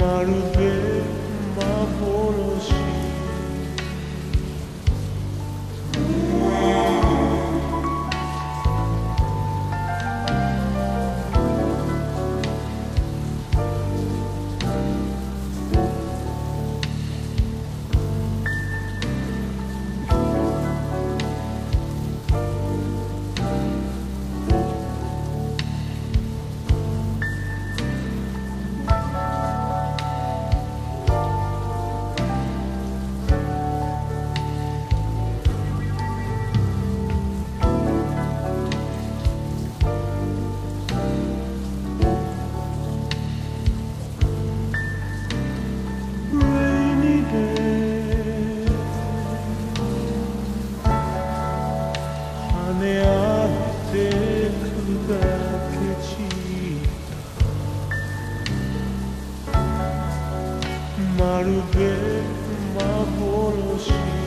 মারুতে まるで幻。